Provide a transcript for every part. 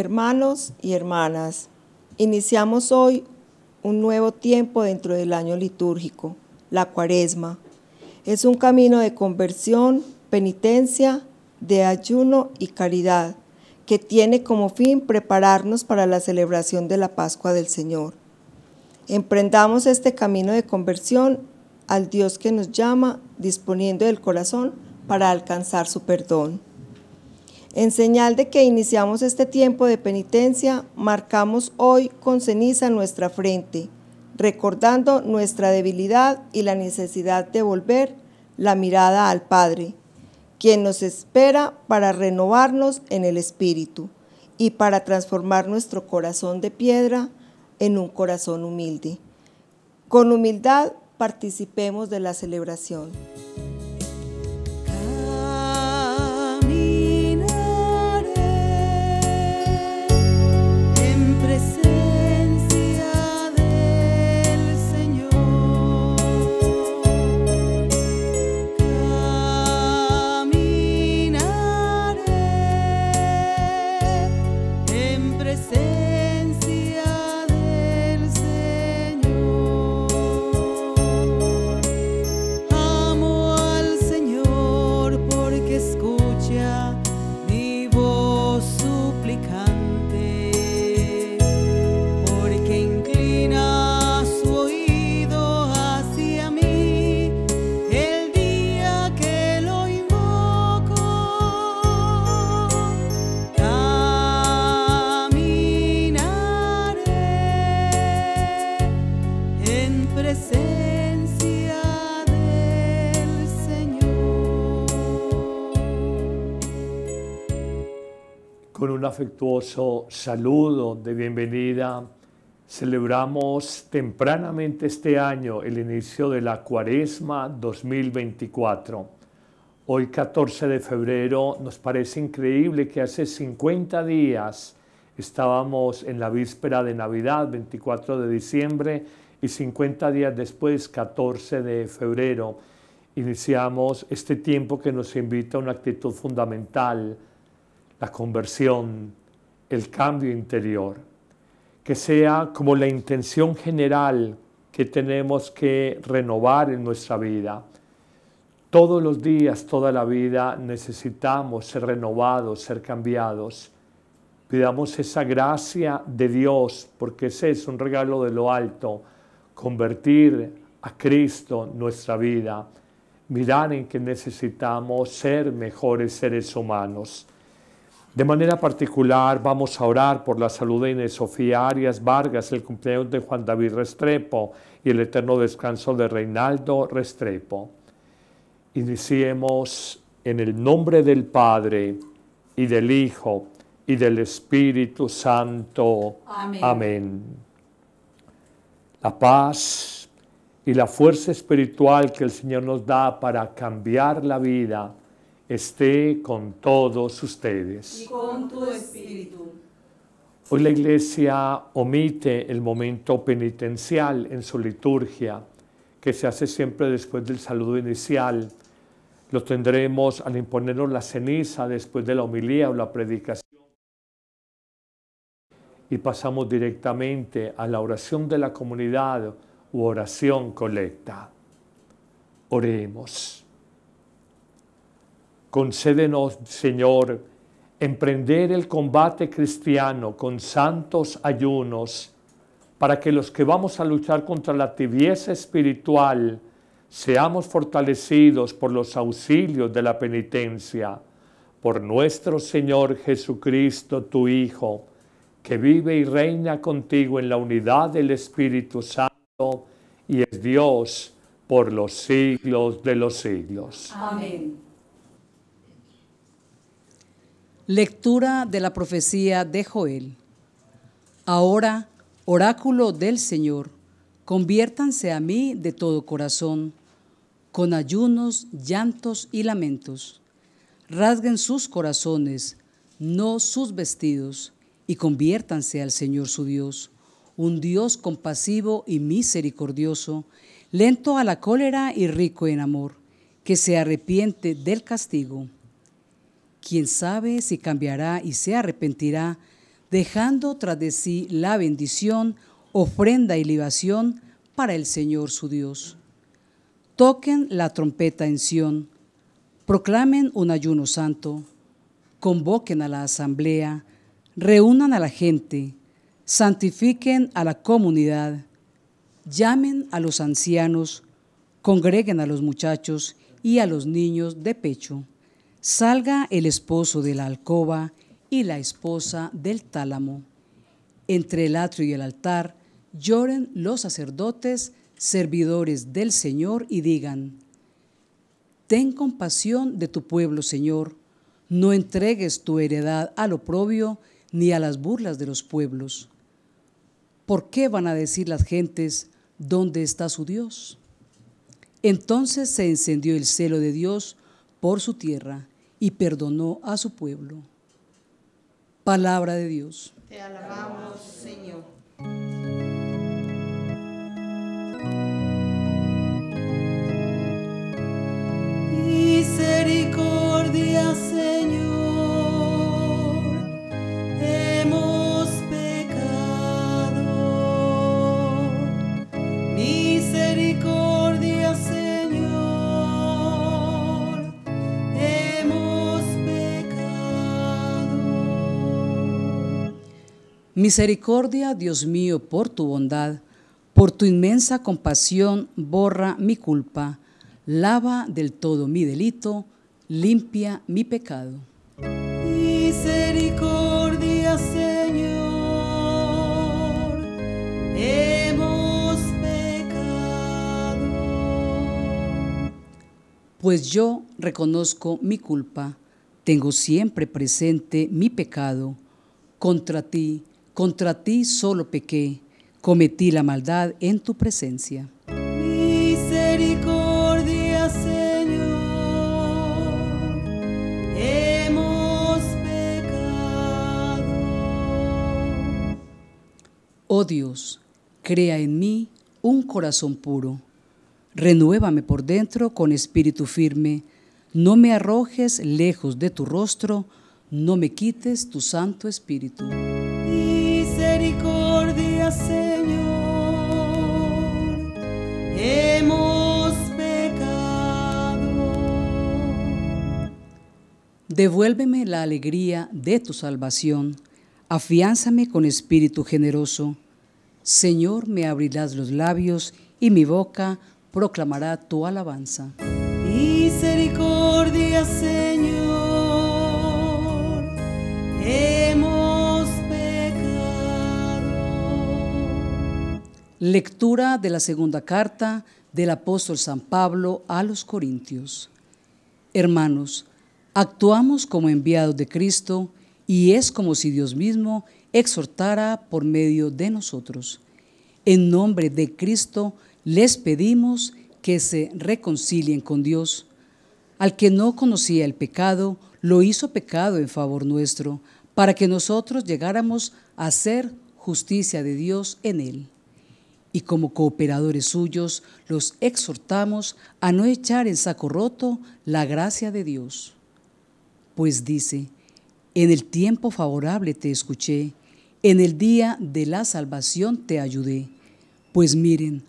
Hermanos y hermanas, iniciamos hoy un nuevo tiempo dentro del año litúrgico, la cuaresma. Es un camino de conversión, penitencia, de ayuno y caridad, que tiene como fin prepararnos para la celebración de la Pascua del Señor. Emprendamos este camino de conversión al Dios que nos llama, disponiendo del corazón para alcanzar su perdón. En señal de que iniciamos este tiempo de penitencia, marcamos hoy con ceniza nuestra frente, recordando nuestra debilidad y la necesidad de volver la mirada al Padre, quien nos espera para renovarnos en el Espíritu y para transformar nuestro corazón de piedra en un corazón humilde. Con humildad participemos de la celebración. Afectuoso saludo de bienvenida. Celebramos tempranamente este año el inicio de la Cuaresma 2024. Hoy 14 de febrero nos parece increíble que hace 50 días estábamos en la víspera de Navidad, 24 de diciembre, y 50 días después, 14 de febrero, iniciamos este tiempo que nos invita a una actitud fundamental la conversión, el cambio interior, que sea como la intención general que tenemos que renovar en nuestra vida. Todos los días, toda la vida necesitamos ser renovados, ser cambiados. Pidamos esa gracia de Dios, porque ese es un regalo de lo alto, convertir a Cristo nuestra vida, mirar en que necesitamos ser mejores seres humanos. De manera particular vamos a orar por la salud de Inés Sofía Arias Vargas, el cumpleaños de Juan David Restrepo y el eterno descanso de Reinaldo Restrepo. Iniciemos en el nombre del Padre y del Hijo y del Espíritu Santo. Amén. Amén. La paz y la fuerza espiritual que el Señor nos da para cambiar la vida esté con todos ustedes. Y con tu espíritu. Hoy la iglesia omite el momento penitencial en su liturgia, que se hace siempre después del saludo inicial. Lo tendremos al imponernos la ceniza después de la homilía o la predicación. Y pasamos directamente a la oración de la comunidad u oración colecta. Oremos. Concédenos, Señor, emprender el combate cristiano con santos ayunos, para que los que vamos a luchar contra la tibieza espiritual seamos fortalecidos por los auxilios de la penitencia, por nuestro Señor Jesucristo, tu Hijo, que vive y reina contigo en la unidad del Espíritu Santo y es Dios por los siglos de los siglos. Amén. Lectura de la profecía de Joel. Ahora, oráculo del Señor, conviértanse a mí de todo corazón, con ayunos, llantos y lamentos. Rasguen sus corazones, no sus vestidos, y conviértanse al Señor su Dios, un Dios compasivo y misericordioso, lento a la cólera y rico en amor, que se arrepiente del castigo Quién sabe si cambiará y se arrepentirá dejando tras de sí la bendición, ofrenda y libación para el Señor su Dios. Toquen la trompeta en Sión, proclamen un ayuno santo, convoquen a la asamblea, reúnan a la gente, santifiquen a la comunidad, llamen a los ancianos, congreguen a los muchachos y a los niños de pecho. Salga el esposo de la alcoba y la esposa del tálamo. Entre el atrio y el altar lloren los sacerdotes, servidores del Señor, y digan, Ten compasión de tu pueblo, Señor, no entregues tu heredad al oprobio ni a las burlas de los pueblos. ¿Por qué van a decir las gentes, ¿dónde está su Dios? Entonces se encendió el celo de Dios por su tierra y perdonó a su pueblo. Palabra de Dios. Te alabamos, Señor. Misericordia, Dios mío, por tu bondad, por tu inmensa compasión, borra mi culpa, lava del todo mi delito, limpia mi pecado. Misericordia, Señor. Hemos pecado. Pues yo reconozco mi culpa, tengo siempre presente mi pecado. Contra ti, contra ti solo pequé, cometí la maldad en tu presencia. Misericordia, Señor. Hemos pecado. Oh Dios, crea en mí un corazón puro. Renuévame por dentro con espíritu firme. No me arrojes lejos de tu rostro, no me quites tu santo espíritu. Devuélveme la alegría de tu salvación, afiánzame con espíritu generoso. Señor, me abrirás los labios y mi boca proclamará tu alabanza. Misericordia, Señor. Lectura de la segunda carta del apóstol San Pablo a los Corintios. Hermanos, actuamos como enviados de Cristo y es como si Dios mismo exhortara por medio de nosotros. En nombre de Cristo les pedimos que se reconcilien con Dios. Al que no conocía el pecado, lo hizo pecado en favor nuestro, para que nosotros llegáramos a ser justicia de Dios en él y como cooperadores suyos los exhortamos a no echar en saco roto la gracia de Dios. Pues dice, en el tiempo favorable te escuché, en el día de la salvación te ayudé. Pues miren,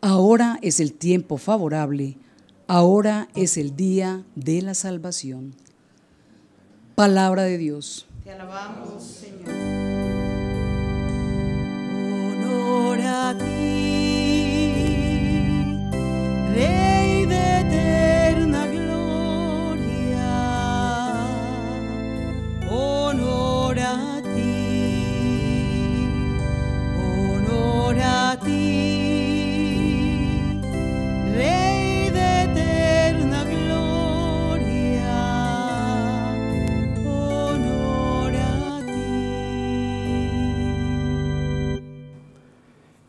ahora es el tiempo favorable, ahora es el día de la salvación. Palabra de Dios. Te alabamos, Señor. Honor a ti, Rey de eterna gloria. Honor a ti, honor a ti,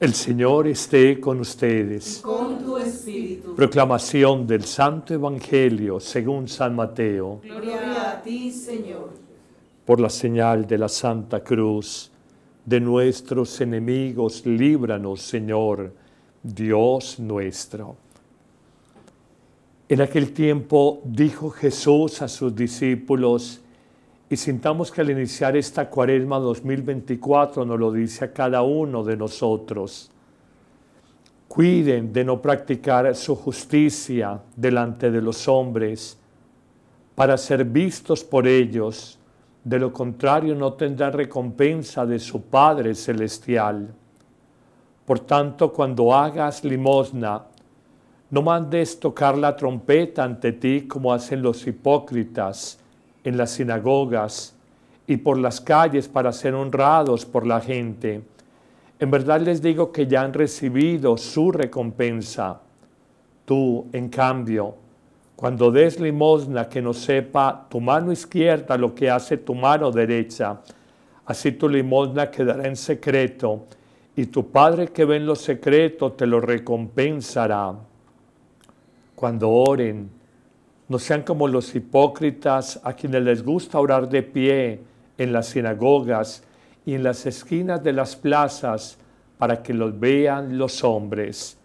El Señor esté con ustedes. Con tu espíritu. Proclamación del Santo Evangelio según San Mateo. Gloria a ti, Señor. Por la señal de la Santa Cruz, de nuestros enemigos, líbranos, Señor, Dios nuestro. En aquel tiempo dijo Jesús a sus discípulos, y sintamos que al iniciar esta cuaresma 2024 nos lo dice a cada uno de nosotros. Cuiden de no practicar su justicia delante de los hombres para ser vistos por ellos. De lo contrario no tendrán recompensa de su Padre Celestial. Por tanto, cuando hagas limosna, no mandes tocar la trompeta ante ti como hacen los hipócritas en las sinagogas y por las calles para ser honrados por la gente. En verdad les digo que ya han recibido su recompensa. Tú, en cambio, cuando des limosna que no sepa tu mano izquierda lo que hace tu mano derecha, así tu limosna quedará en secreto y tu Padre que ve en lo secreto te lo recompensará. Cuando oren, no sean como los hipócritas a quienes les gusta orar de pie en las sinagogas y en las esquinas de las plazas para que los vean los hombres.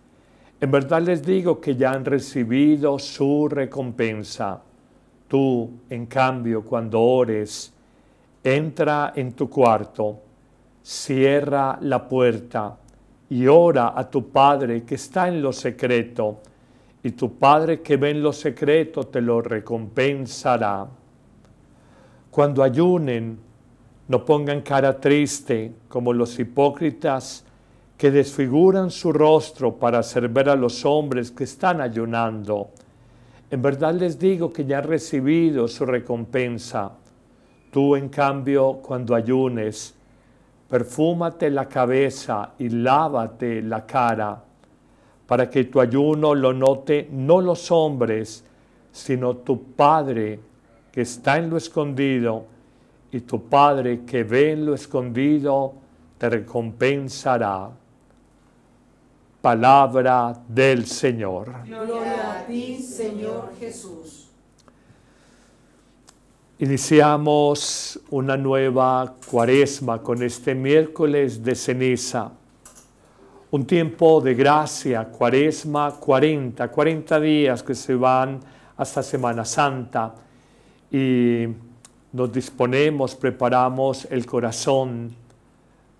En verdad les digo que ya han recibido su recompensa. Tú, en cambio, cuando ores, entra en tu cuarto, cierra la puerta y ora a tu Padre que está en lo secreto y tu Padre que ve en lo secreto te lo recompensará. Cuando ayunen, no pongan cara triste como los hipócritas que desfiguran su rostro para hacer ver a los hombres que están ayunando. En verdad les digo que ya han recibido su recompensa. Tú, en cambio, cuando ayunes, perfúmate la cabeza y lávate la cara para que tu ayuno lo note no los hombres, sino tu Padre que está en lo escondido, y tu Padre que ve en lo escondido te recompensará. Palabra del Señor. Gloria a ti, Señor Jesús. Iniciamos una nueva cuaresma con este miércoles de ceniza un tiempo de gracia, cuaresma, 40, 40 días que se van hasta Semana Santa y nos disponemos, preparamos el corazón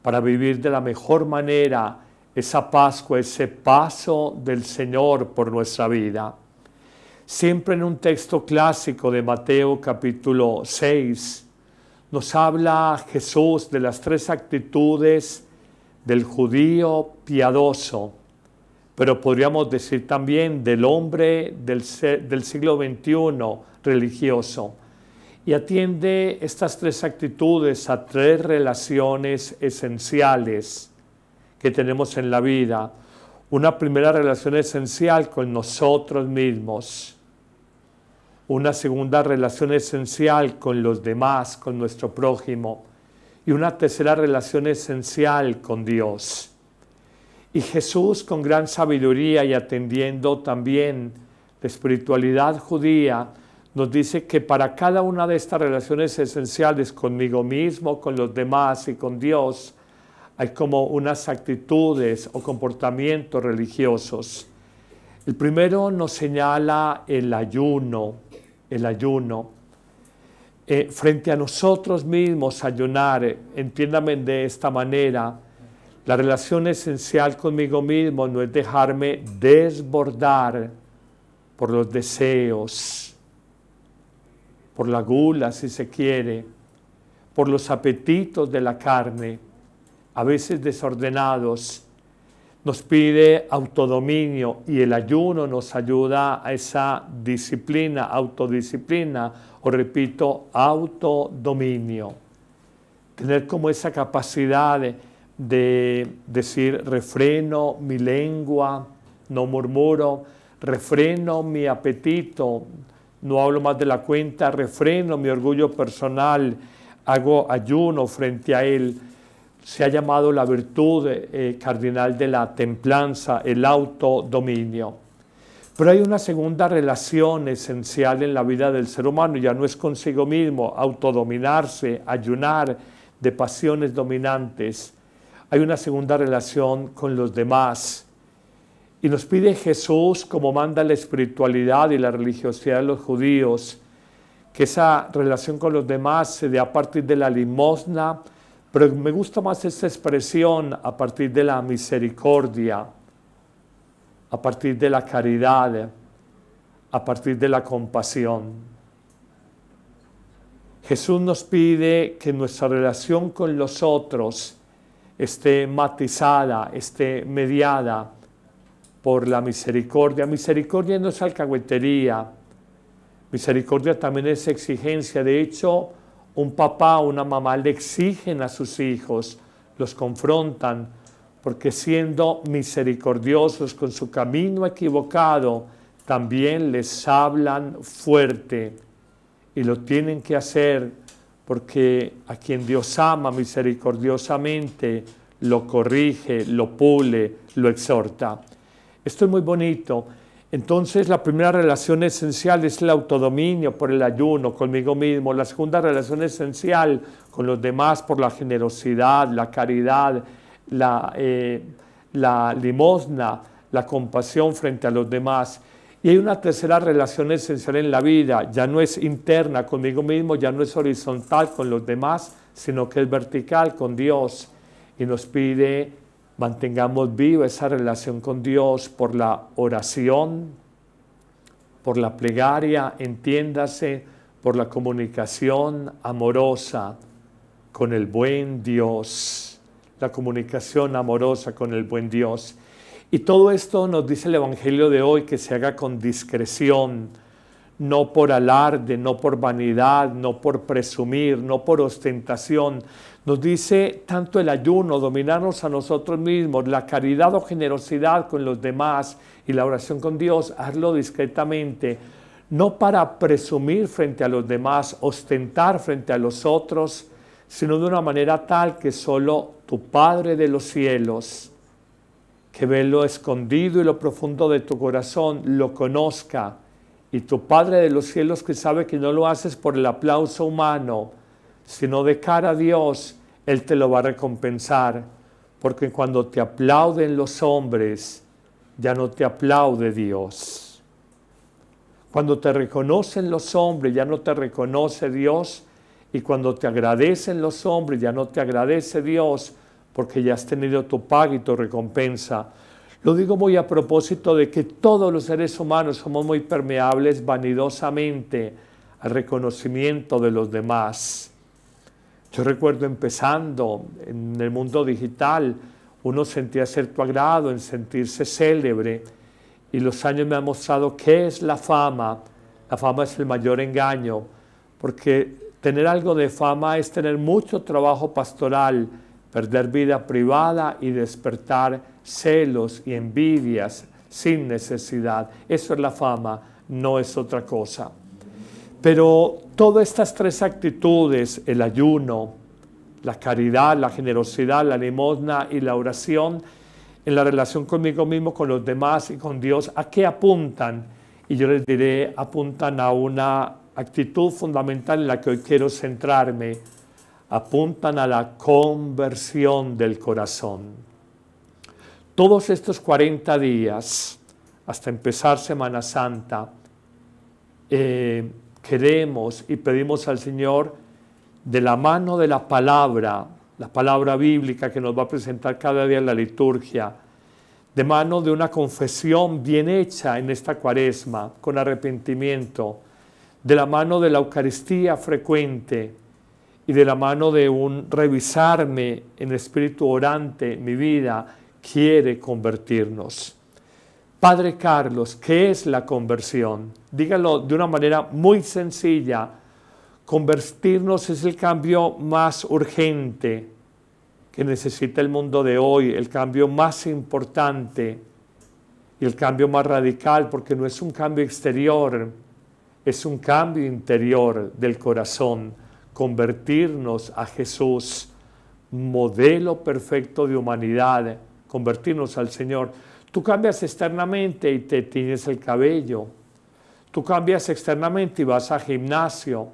para vivir de la mejor manera esa Pascua, ese paso del Señor por nuestra vida. Siempre en un texto clásico de Mateo capítulo 6 nos habla Jesús de las tres actitudes del judío piadoso, pero podríamos decir también del hombre del, del siglo XXI religioso. Y atiende estas tres actitudes a tres relaciones esenciales que tenemos en la vida. Una primera relación esencial con nosotros mismos. Una segunda relación esencial con los demás, con nuestro prójimo y una tercera relación esencial con Dios. Y Jesús con gran sabiduría y atendiendo también la espiritualidad judía, nos dice que para cada una de estas relaciones esenciales conmigo mismo, con los demás y con Dios, hay como unas actitudes o comportamientos religiosos. El primero nos señala el ayuno, el ayuno. Eh, frente a nosotros mismos ayunar, eh, entiéndame de esta manera, la relación esencial conmigo mismo no es dejarme desbordar por los deseos, por la gula si se quiere, por los apetitos de la carne, a veces desordenados. Nos pide autodominio y el ayuno nos ayuda a esa disciplina, autodisciplina o repito, autodominio. Tener como esa capacidad de, decir, refreno mi lengua, no murmuro, refreno mi apetito, no hablo más de la cuenta, refreno mi orgullo personal, hago ayuno frente a él. Se ha llamado la virtud eh, cardinal de la templanza, el autodominio. Pero hay una segunda relación esencial en la vida del ser humano, ya no es consigo mismo, autodominarse, ayunar de pasiones dominantes. Hay una segunda relación con los demás. Y nos pide Jesús, como manda la espiritualidad y la religiosidad de los judíos, que esa relación con los demás se dé a partir de la limosna, pero me gusta más esta expresión a partir de la misericordia, a partir de la caridad, a partir de la compasión. Jesús nos pide que nuestra relación con los otros esté matizada, esté mediada por la misericordia. Misericordia no es alcahuetería, misericordia también es exigencia. De hecho, un papá o una mamá le exigen a sus hijos, los confrontan, porque siendo misericordiosos con su camino equivocado, también les hablan fuerte y lo tienen que hacer porque a quien Dios ama misericordiosamente lo corrige, lo pule, lo exhorta. Esto es muy bonito. Entonces la primera relación esencial es el autodominio por el ayuno conmigo mismo. La segunda relación esencial con los demás por la generosidad, la caridad, la, eh, la limosna, la compasión frente a los demás. Y hay una tercera relación esencial en la vida, ya no es interna conmigo mismo, ya no es horizontal con los demás, sino que es vertical con Dios. Y nos pide mantengamos viva esa relación con Dios por la oración, por la plegaria, entiéndase, por la comunicación amorosa con el buen Dios, la comunicación amorosa con el buen Dios. Y todo esto nos dice el Evangelio de hoy que se haga con discreción, no por alarde, no por vanidad, no por presumir, no por ostentación, nos dice tanto el ayuno, dominarnos a nosotros mismos, la caridad o generosidad con los demás y la oración con Dios, hazlo discretamente, no para presumir frente a los demás, ostentar frente a los otros, sino de una manera tal que solo tu Padre de los cielos, que ve lo escondido y lo profundo de tu corazón, lo conozca, y tu Padre de los cielos que sabe que no lo haces por el aplauso humano, sino de cara a Dios, Él te lo va a recompensar, porque cuando te aplauden los hombres, ya no te aplaude Dios. Cuando te reconocen los hombres, ya no te reconoce Dios, y cuando te agradecen los hombres, ya no te agradece Dios, porque ya has tenido tu pago y tu recompensa. Lo digo muy a propósito de que todos los seres humanos somos muy permeables vanidosamente al reconocimiento de los demás. Yo recuerdo empezando en el mundo digital, uno sentía cierto agrado en sentirse célebre y los años me han mostrado qué es la fama. La fama es el mayor engaño, porque tener algo de fama es tener mucho trabajo pastoral, perder vida privada y despertar celos y envidias sin necesidad. Eso es la fama, no es otra cosa. Pero todas estas tres actitudes, el ayuno, la caridad, la generosidad, la limosna y la oración, en la relación conmigo mismo, con los demás y con Dios, ¿a qué apuntan? Y yo les diré, apuntan a una actitud fundamental en la que hoy quiero centrarme, apuntan a la conversión del corazón. Todos estos 40 días, hasta empezar Semana Santa, eh, queremos y pedimos al Señor de la mano de la palabra, la palabra bíblica que nos va a presentar cada día en la liturgia, de mano de una confesión bien hecha en esta cuaresma, con arrepentimiento, de la mano de la Eucaristía frecuente y de la mano de un revisarme en espíritu orante, mi vida quiere convertirnos. Padre Carlos, ¿qué es la conversión? Dígalo de una manera muy sencilla. Convertirnos es el cambio más urgente que necesita el mundo de hoy, el cambio más importante y el cambio más radical, porque no es un cambio exterior, es un cambio interior del corazón. Convertirnos a Jesús, modelo perfecto de humanidad, convertirnos al Señor. Tú cambias externamente y te tienes el cabello. Tú cambias externamente y vas al gimnasio.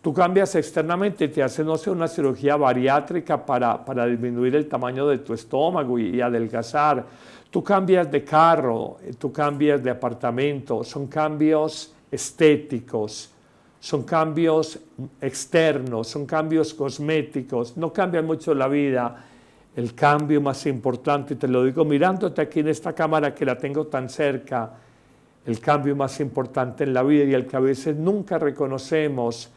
Tú cambias externamente y te haces, no sé, una cirugía bariátrica para, para disminuir el tamaño de tu estómago y, y adelgazar. Tú cambias de carro, tú cambias de apartamento. Son cambios estéticos. son cambios externos, son cambios cosméticos, no cambian mucho la vida. El cambio más importante, y te lo digo mirándote aquí en esta cámara que la tengo tan cerca, el cambio más importante en la vida y el que a veces nunca reconocemos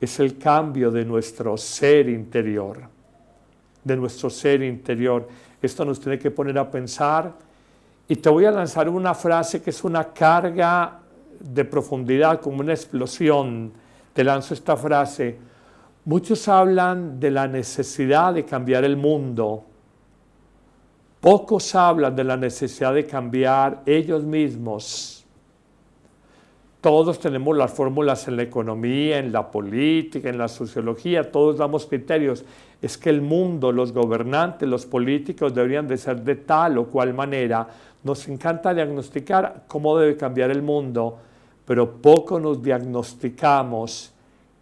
es el cambio de nuestro ser interior, de nuestro ser interior. Esto nos tiene que poner a pensar y te voy a lanzar una frase que es una carga de profundidad, como una explosión. Te lanzo esta frase. Muchos hablan de la necesidad de cambiar el mundo. Pocos hablan de la necesidad de cambiar ellos mismos. Todos tenemos las fórmulas en la economía, en la política, en la sociología, todos damos criterios. Es que el mundo, los gobernantes, los políticos deberían de ser de tal o cual manera. Nos encanta diagnosticar cómo debe cambiar el mundo, pero poco nos diagnosticamos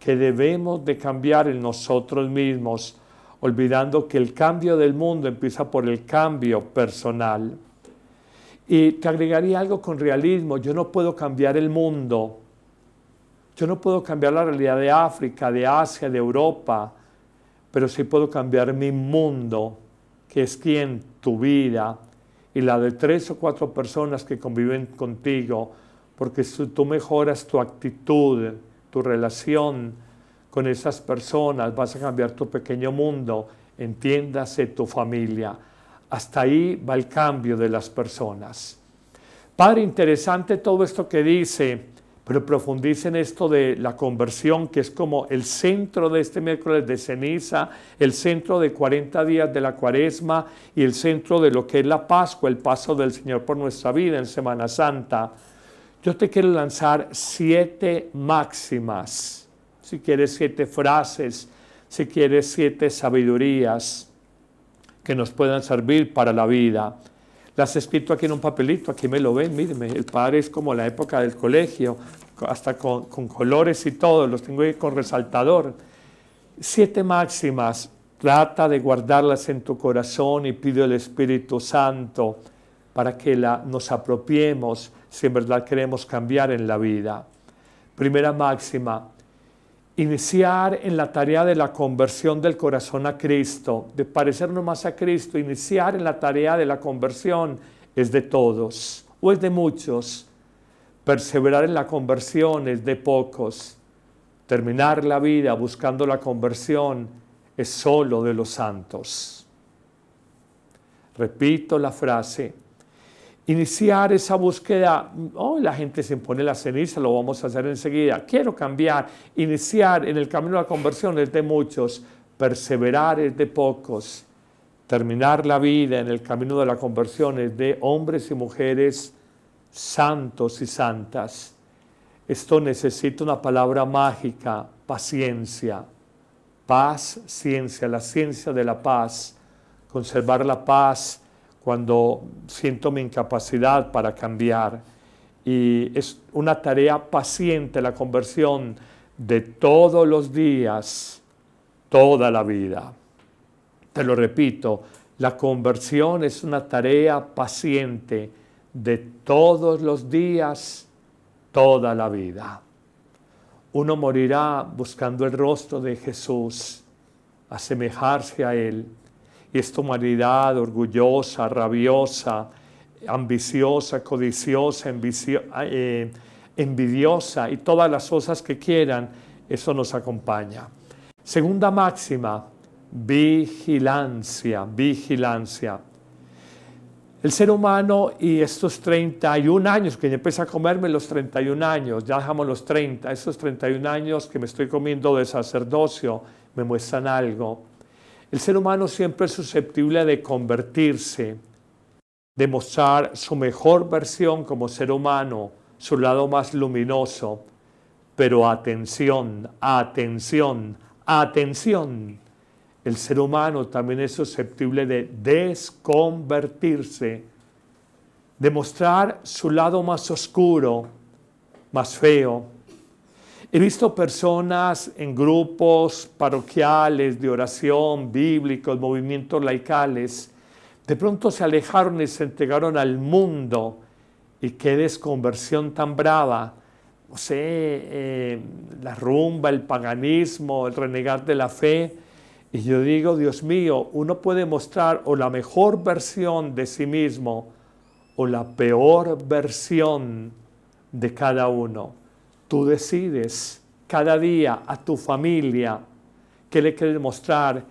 que debemos de cambiar en nosotros mismos, olvidando que el cambio del mundo empieza por el cambio personal. Y te agregaría algo con realismo, yo no puedo cambiar el mundo, yo no puedo cambiar la realidad de África, de Asia, de Europa, pero sí puedo cambiar mi mundo, que es quien, tu vida, y la de tres o cuatro personas que conviven contigo, porque si tú mejoras tu actitud, tu relación con esas personas, vas a cambiar tu pequeño mundo, entiéndase tu familia. Hasta ahí va el cambio de las personas. Padre, interesante todo esto que dice, pero profundice en esto de la conversión, que es como el centro de este miércoles de ceniza, el centro de 40 días de la cuaresma y el centro de lo que es la Pascua, el paso del Señor por nuestra vida en Semana Santa. Yo te quiero lanzar siete máximas, si quieres siete frases, si quieres siete sabidurías que nos puedan servir para la vida. Las he escrito aquí en un papelito, aquí me lo ven, mírenme, el padre es como la época del colegio, hasta con, colores y todo, los tengo ahí con resaltador. Siete máximas, trata de guardarlas en tu corazón y pide al Espíritu Santo para que la, nos apropiemos si en verdad queremos cambiar en la vida. Primera máxima, iniciar en la tarea de la conversión del corazón a Cristo, de parecernos más a Cristo, iniciar en la tarea de la conversión es de todos o es de muchos. Perseverar en la conversión es de pocos. Terminar la vida buscando la conversión es solo de los santos. Repito la frase, iniciar esa búsqueda, oh, la gente se impone la ceniza, lo vamos a hacer enseguida, quiero cambiar, iniciar en el camino de la conversión es de muchos, perseverar es de pocos, terminar la vida en el camino de la conversión es de hombres y mujeres santos y santas. Esto necesita una palabra mágica, paciencia, paz, ciencia, la ciencia de la paz, conservar la paz, cuando siento mi incapacidad para cambiar. Y es una tarea paciente la conversión de todos los días, toda la vida. Te lo repito, la conversión es una tarea paciente de todos los días, toda la vida. Uno morirá buscando el rostro de Jesús, asemejarse a Él esta humanidad orgullosa, rabiosa, ambiciosa, codiciosa, eh, envidiosa y todas las cosas que quieran, eso nos acompaña. Segunda máxima, vigilancia, vigilancia. El ser humano y estos 31 años, que ya empecé a comerme los 31 años, ya dejamos los 30, estos 31 años que me estoy comiendo de sacerdocio, me muestran algo. El ser humano siempre es susceptible de convertirse, de mostrar su mejor versión como ser humano, su lado más luminoso. Pero atención, atención, atención. El ser humano también es susceptible de desconvertirse, de mostrar su lado más oscuro, más feo, He visto personas en grupos parroquiales de oración, bíblicos, movimientos laicales, de pronto se alejaron y se entregaron al mundo. Y qué desconversión tan brava. no sé, eh, la rumba, el paganismo, el renegar de la fe. Y yo digo, Dios mío, uno puede mostrar o la mejor versión de sí mismo o la peor versión de cada uno. Tú decides cada día a tu familia qué le quieres mostrar,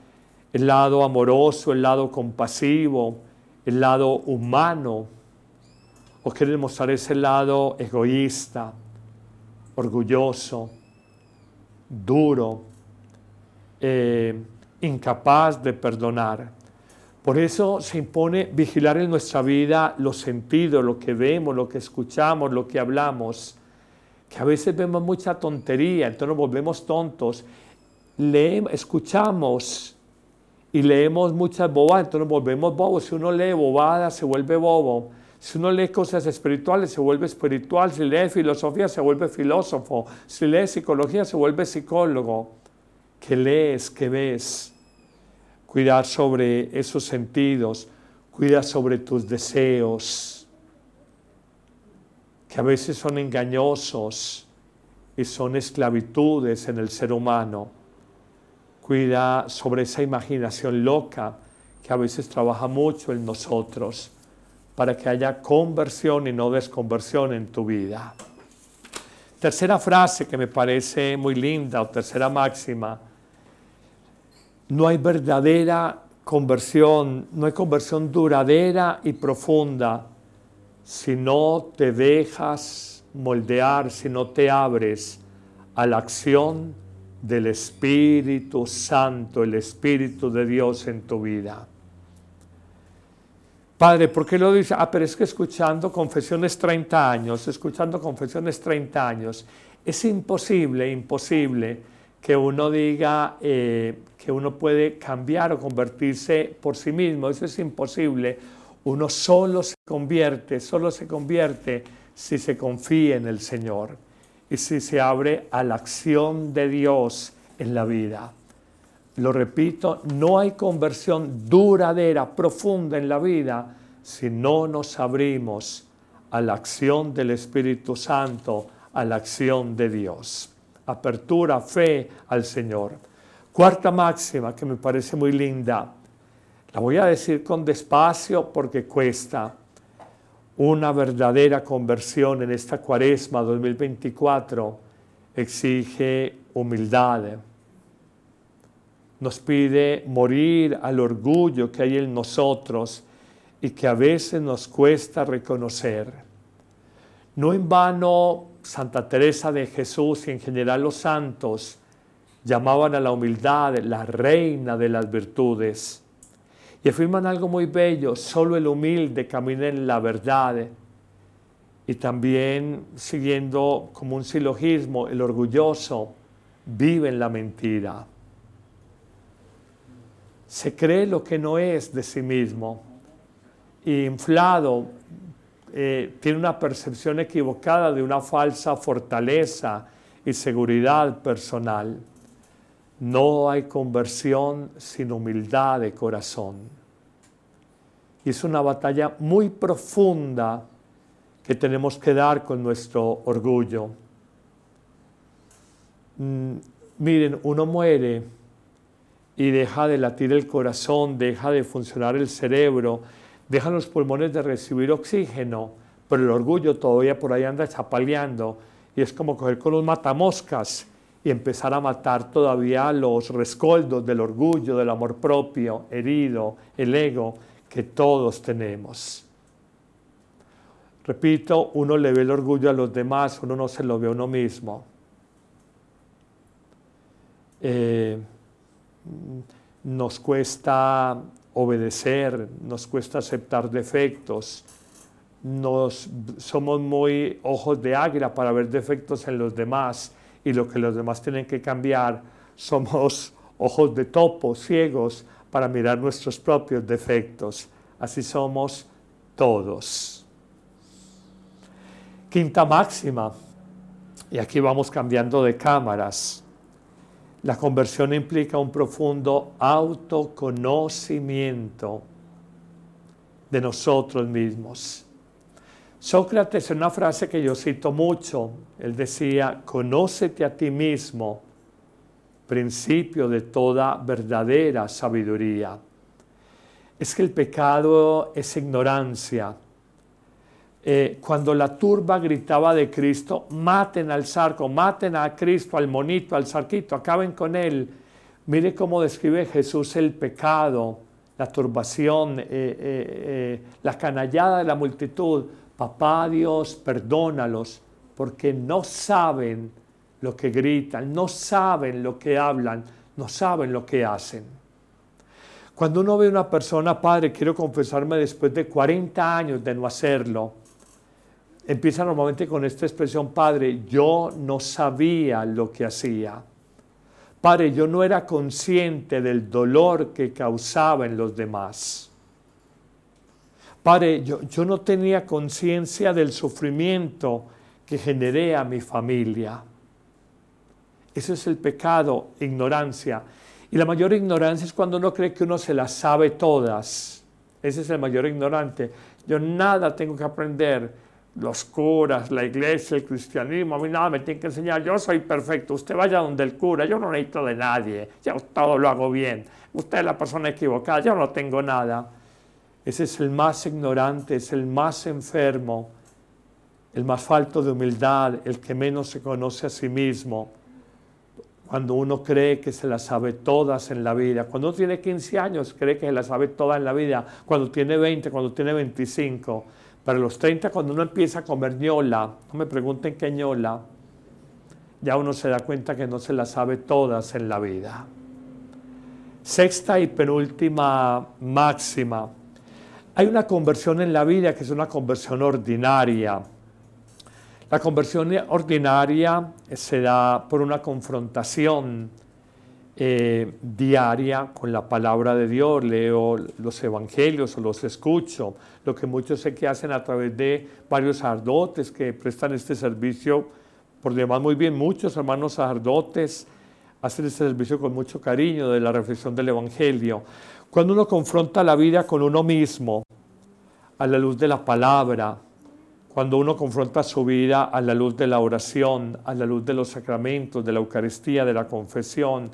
el lado amoroso, el lado compasivo, el lado humano, o quieres mostrar ese lado egoísta, orgulloso, duro, eh, incapaz de perdonar. Por eso se impone vigilar en nuestra vida los sentidos, lo que vemos, lo que escuchamos, lo que hablamos, que a veces vemos mucha tontería, entonces nos volvemos tontos. Leemos, escuchamos y leemos muchas bobadas, entonces nos volvemos bobos. Si uno lee bobadas, se vuelve bobo. Si uno lee cosas espirituales, se vuelve espiritual. Si lee filosofía, se vuelve filósofo. Si lee psicología, se vuelve psicólogo. ¿Qué lees? ¿Qué ves? cuidar sobre esos sentidos, cuida sobre tus deseos, que a veces son engañosos y son esclavitudes en el ser humano. Cuida sobre esa imaginación loca que a veces trabaja mucho en nosotros para que haya conversión y no desconversión en tu vida. Tercera frase que me parece muy linda o tercera máxima no hay verdadera conversión, no hay conversión duradera y profunda si no te dejas moldear, si no te abres a la acción del Espíritu Santo, el Espíritu de Dios en tu vida. Padre, ¿por qué lo dice? Ah, pero es que escuchando confesiones 30 años, escuchando confesiones 30 años, es imposible, imposible que uno diga eh, que uno puede cambiar o convertirse por sí mismo. Eso es imposible. Uno solo se convierte, solo se convierte si se confía en el Señor y si se abre a la acción de Dios en la vida. Lo repito, no hay conversión duradera, profunda en la vida si no nos abrimos a la acción del Espíritu Santo, a la acción de Dios apertura, fe al Señor. Cuarta máxima que me parece muy linda. La voy a decir con despacio porque cuesta. Una verdadera conversión en esta cuaresma 2024 exige humildad. Nos pide morir al orgullo que hay en nosotros y que a veces nos cuesta reconocer. No en vano Santa Teresa de Jesús y en general los santos llamaban a la humildad la reina de las virtudes. Y afirman algo muy bello, solo el humilde camina en la verdad. Y también siguiendo como un silogismo, el orgulloso vive en la mentira. Se cree lo que no es de sí mismo. inflado eh, tiene una percepción equivocada de una falsa fortaleza y seguridad personal. No hay conversión sin humildad de corazón. Y es una batalla muy profunda que tenemos que dar con nuestro orgullo. Mm, miren, uno muere y deja de latir el corazón, deja de funcionar el cerebro, dejan los pulmones de recibir oxígeno, pero el orgullo todavía por ahí anda chapaleando y es como coger con los matamoscas y empezar a matar todavía los rescoldos del orgullo, del amor propio, herido, el ego que todos tenemos. Repito, uno le ve el orgullo a los demás, uno no se lo ve a uno mismo. Eh, nos cuesta obedecer, nos cuesta aceptar defectos, nos, somos muy ojos de águila para ver defectos en los demás y lo que los demás tienen que cambiar, somos ojos de topo, ciegos, para mirar nuestros propios defectos. Así somos todos. Quinta máxima, y aquí vamos cambiando de cámaras. La conversión implica un profundo autoconocimiento de nosotros mismos. Sócrates una frase que yo cito mucho, él decía, conócete a ti mismo, principio de toda verdadera sabiduría. Es que el pecado es ignorancia. Eh, cuando la turba gritaba de Cristo, maten al zarco, maten a Cristo, al monito, al zarquito, acaben con él. Mire cómo describe Jesús el pecado, la turbación, eh, eh, la canallada de la multitud Papá Dios, perdónalos, porque no saben lo que gritan, no saben lo que hablan, no saben lo que hacen. Cuando uno ve a una persona, Padre, quiero confesarme después de 40 años de no hacerlo, empieza normalmente con esta expresión, Padre, yo no sabía lo que hacía. Padre, yo no era consciente del dolor que causaba en los demás. Padre, yo, no tenía conciencia del sufrimiento que generé a mi familia. Ese es el pecado, ignorancia. Y la mayor ignorancia es cuando uno cree que uno se las sabe todas. Ese es el mayor ignorante. Yo nada tengo que aprender. Los curas, la iglesia, el cristianismo, a mí nada me tiene que enseñar. Yo soy perfecto. Usted vaya donde el cura. Yo no necesito de nadie. Yo todo lo hago bien. Usted es la persona equivocada. Yo no tengo nada. Ese es el más ignorante, es el más enfermo, el más falto de humildad, el que menos se conoce a sí mismo. Cuando uno cree que se las sabe todas en la vida. Cuando uno tiene 15 años, cree que se las sabe todas en la vida. Cuando tiene 20, cuando tiene 25. Para los 30, cuando uno empieza a comer ñola, no me pregunten qué ñola, ya uno se da cuenta que no se las sabe todas en la vida. Sexta y penúltima máxima hay una conversión en la vida que es una conversión ordinaria. La conversión ordinaria se da por una confrontación eh, diaria con la palabra de Dios. Leo los evangelios o los escucho, lo que muchos sé que hacen a través de varios sacerdotes que prestan este servicio, por demás muy bien, muchos hermanos sacerdotes hacen este servicio con mucho cariño de la reflexión del evangelio. Cuando uno confronta la vida con uno mismo, a la luz de la palabra, cuando uno confronta su vida a la luz de la oración, a la luz de los sacramentos, de la Eucaristía, de la confesión,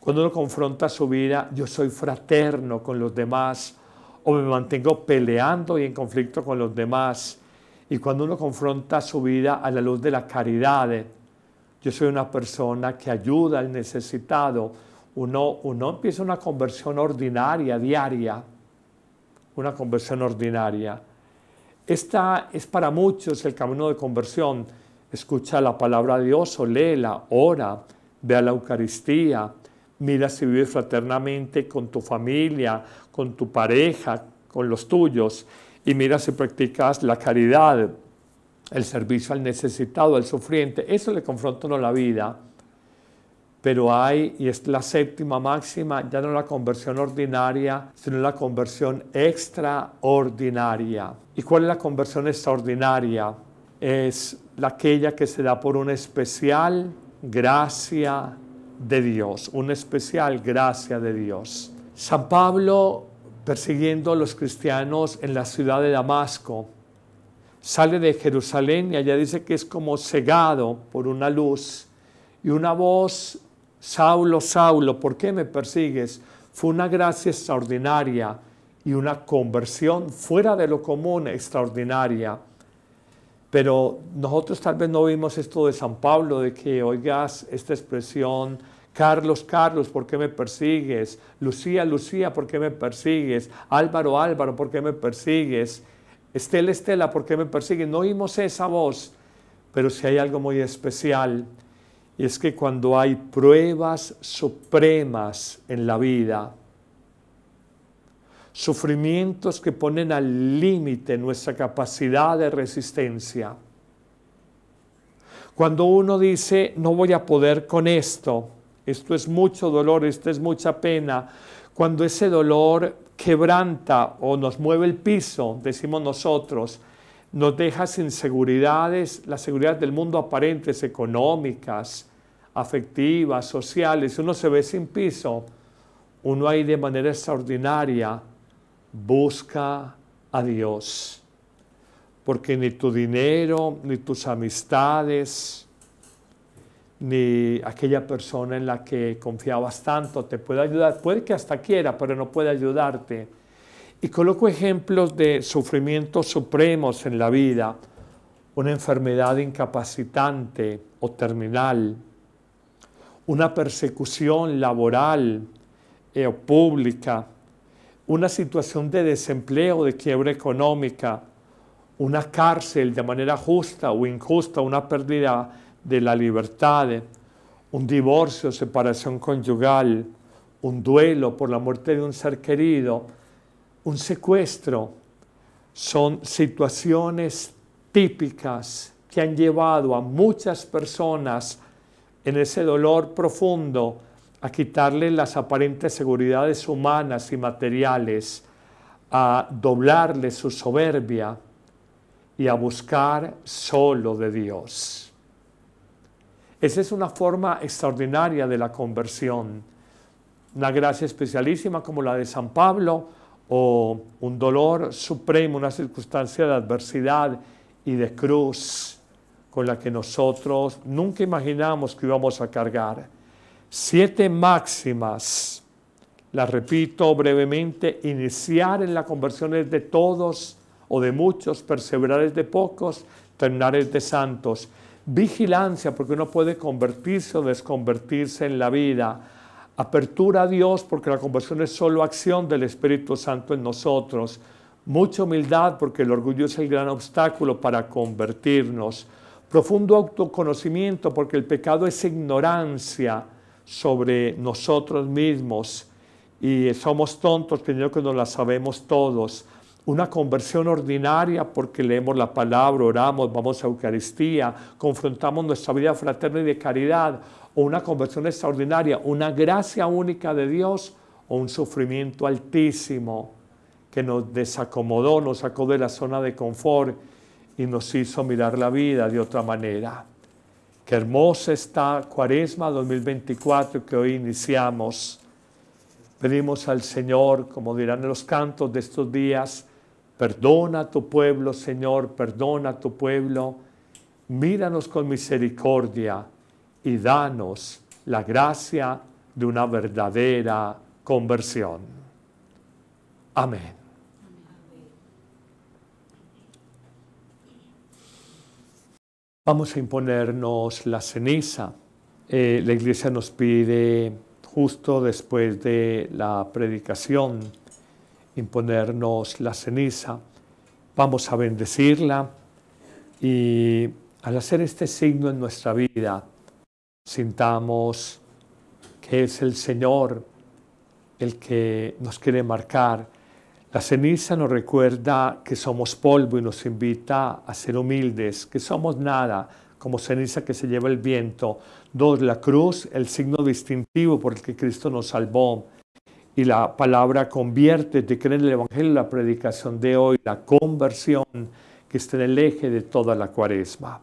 cuando uno confronta su vida, yo soy fraterno con los demás o me mantengo peleando y en conflicto con los demás. Y cuando uno confronta su vida a la luz de la caridad, yo soy una persona que ayuda al necesitado, uno, uno empieza una conversión ordinaria, diaria, una conversión ordinaria. Esta es para muchos el camino de conversión. Escucha la palabra de Dios o léela, ora, ve a la Eucaristía, mira si vives fraternamente con tu familia, con tu pareja, con los tuyos, y mira si practicas la caridad, el servicio al necesitado, al sufriente. Eso le confronta a la vida pero hay, y es la séptima máxima, ya no la conversión ordinaria, sino la conversión extraordinaria. ¿Y cuál es la conversión extraordinaria? Es la aquella que se da por una especial gracia de Dios, una especial gracia de Dios. San Pablo, persiguiendo a los cristianos en la ciudad de Damasco, sale de Jerusalén y allá dice que es como cegado por una luz y una voz Saulo, Saulo, ¿por qué me persigues? Fue una gracia extraordinaria y una conversión fuera de lo común extraordinaria. Pero nosotros tal vez no vimos esto de San Pablo, de que oigas esta expresión, Carlos, Carlos, ¿por qué me persigues? Lucía, Lucía, ¿por qué me persigues? Álvaro, Álvaro, ¿por qué me persigues? Estela, Estela, ¿por qué me persigues? No oímos esa voz, pero si hay algo muy especial y es que cuando hay pruebas supremas en la vida, sufrimientos que ponen al límite nuestra capacidad de resistencia, cuando uno dice, no voy a poder con esto, esto es mucho dolor, esto es mucha pena, cuando ese dolor quebranta o nos mueve el piso, decimos nosotros, nos deja sin seguridades, las seguridades del mundo aparentes, económicas, afectivas, sociales. Uno se ve sin piso, uno ahí de manera extraordinaria busca a Dios. porque ni tu dinero, ni tus amistades, ni aquella persona en la que confiabas tanto te puede ayudar. Puede que hasta quiera, pero no puede ayudarte. Y coloco ejemplos de sufrimientos supremos en la vida, una enfermedad incapacitante o terminal, una persecución laboral eh, o pública, una situación de desempleo, de quiebra económica, una cárcel de manera justa o injusta, una pérdida de la libertad, un divorcio, separación conyugal, un duelo por la muerte de un ser querido, un secuestro, son situaciones típicas que han llevado a muchas personas en ese dolor profundo a quitarle las aparentes seguridades humanas y materiales, a doblarle su soberbia y a buscar solo de Dios. Esa es una forma extraordinaria de la conversión, una gracia especialísima como la de San Pablo o un dolor supremo, una circunstancia de adversidad y de cruz con la que nosotros nunca imaginamos que íbamos a cargar. Siete máximas, las repito brevemente, iniciar en la conversión es de todos o de muchos, perseverar es de pocos, terminar es de santos. Vigilancia, porque uno puede convertirse o desconvertirse en la vida. Apertura a Dios, porque la conversión es solo acción del Espíritu Santo en nosotros. Mucha humildad, porque el orgullo es el gran obstáculo para convertirnos. Profundo autoconocimiento, porque el pecado es ignorancia sobre nosotros mismos y somos tontos creyendo que nos la sabemos todos. Una conversión ordinaria porque leemos la palabra, oramos, vamos a Eucaristía, confrontamos nuestra vida fraterna y de caridad, o una conversión extraordinaria, una gracia única de Dios o un sufrimiento altísimo que nos desacomodó, nos sacó de la zona de confort y nos hizo mirar la vida de otra manera. Qué hermosa está Cuaresma 2024 que hoy iniciamos. Pedimos al Señor, como dirán en los cantos de estos días, Perdona a tu pueblo, Señor, perdona a tu pueblo. Míranos con misericordia y danos la gracia de una verdadera conversión. Amén. Vamos a imponernos la ceniza. Eh, la iglesia nos pide justo después de la predicación imponernos la ceniza. Vamos a bendecirla y al hacer este signo en nuestra vida, sintamos que es el Señor el que nos quiere marcar. La ceniza nos recuerda que somos polvo y nos invita a ser humildes, que somos nada, como ceniza que se lleva el viento. Dos, la cruz, el signo distintivo por el que Cristo nos salvó y la palabra convierte, te cree en el Evangelio, la predicación de hoy, la conversión que está en el eje de toda la cuaresma.